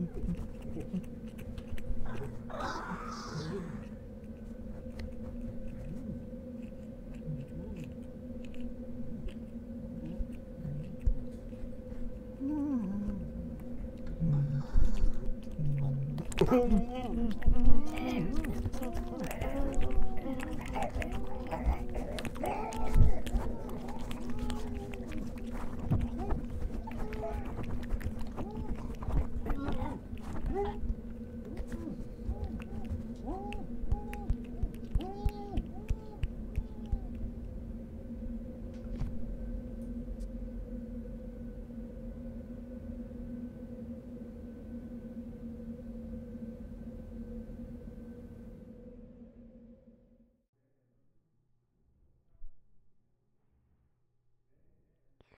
음. Mm-hmm.